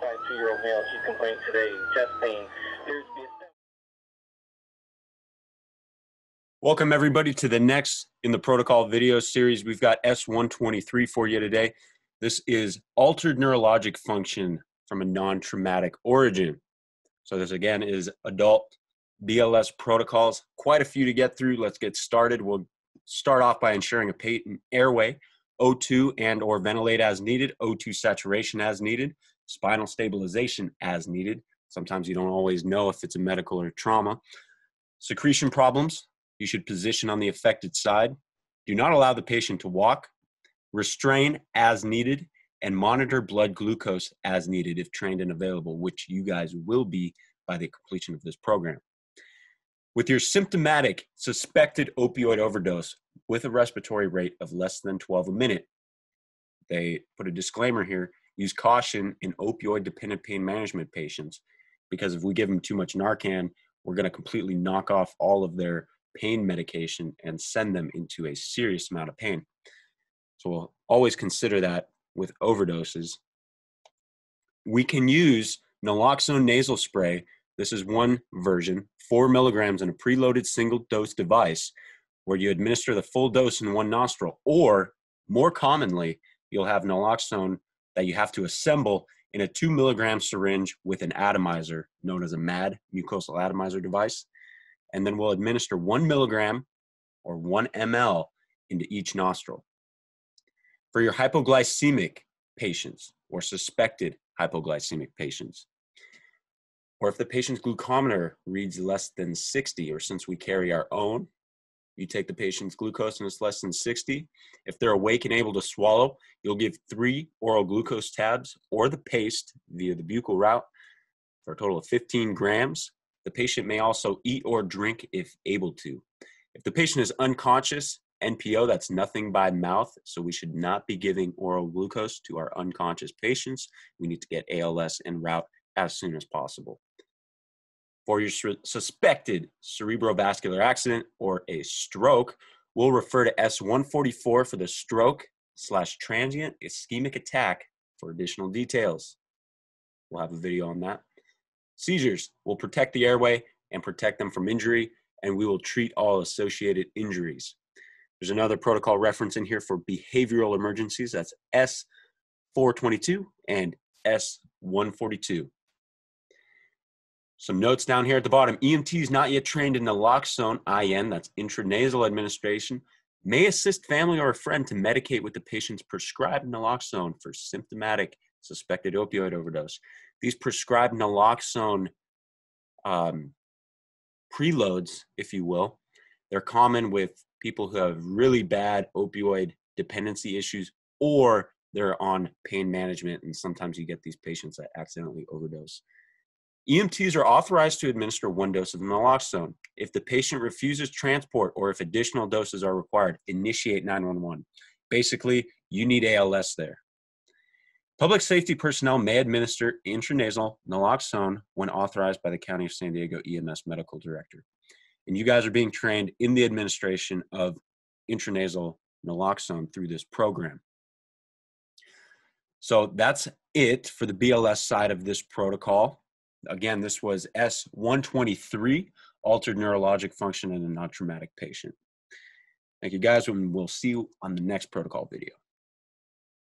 size two-year-old male. She's complaining today, chest pain. Welcome everybody to the next in the protocol video series. We've got S123 for you today. This is altered neurologic function from a non-traumatic origin. So this again is adult BLS protocols. Quite a few to get through. Let's get started. We'll start off by ensuring a patent airway, O2 and or ventilate as needed, O2 saturation as needed, spinal stabilization as needed. Sometimes you don't always know if it's a medical or trauma. Secretion problems, you should position on the affected side. Do not allow the patient to walk. Restrain as needed and monitor blood glucose as needed if trained and available, which you guys will be by the completion of this program. With your symptomatic suspected opioid overdose with a respiratory rate of less than 12 a minute, they put a disclaimer here use caution in opioid dependent pain management patients because if we give them too much Narcan, we're going to completely knock off all of their pain medication and send them into a serious amount of pain. So we'll always consider that with overdoses. We can use naloxone nasal spray. This is one version, four milligrams in a preloaded single dose device where you administer the full dose in one nostril. Or more commonly, you'll have naloxone that you have to assemble in a two milligram syringe with an atomizer known as a MAD, mucosal atomizer device and then we'll administer one milligram or one ml into each nostril. For your hypoglycemic patients or suspected hypoglycemic patients, or if the patient's glucometer reads less than 60, or since we carry our own, you take the patient's glucose and it's less than 60. If they're awake and able to swallow, you'll give three oral glucose tabs or the paste via the buccal route for a total of 15 grams the patient may also eat or drink if able to. If the patient is unconscious, NPO, that's nothing by mouth, so we should not be giving oral glucose to our unconscious patients. We need to get ALS en route as soon as possible. For your suspected cerebrovascular accident or a stroke, we'll refer to S144 for the stroke slash transient ischemic attack for additional details. We'll have a video on that. Seizures will protect the airway and protect them from injury, and we will treat all associated injuries. There's another protocol reference in here for behavioral emergencies. That's S422 and S142. Some notes down here at the bottom. EMTs not yet trained in naloxone IN, that's intranasal administration, may assist family or a friend to medicate with the patient's prescribed naloxone for symptomatic suspected opioid overdose these prescribed naloxone um, preloads, if you will, they're common with people who have really bad opioid dependency issues or they're on pain management. And sometimes you get these patients that accidentally overdose. EMTs are authorized to administer one dose of naloxone. If the patient refuses transport or if additional doses are required, initiate 911. Basically, you need ALS there. Public safety personnel may administer intranasal naloxone when authorized by the County of San Diego EMS medical director. And you guys are being trained in the administration of intranasal naloxone through this program. So that's it for the BLS side of this protocol. Again, this was S123, altered neurologic function in a non traumatic patient. Thank you guys, and we'll see you on the next protocol video.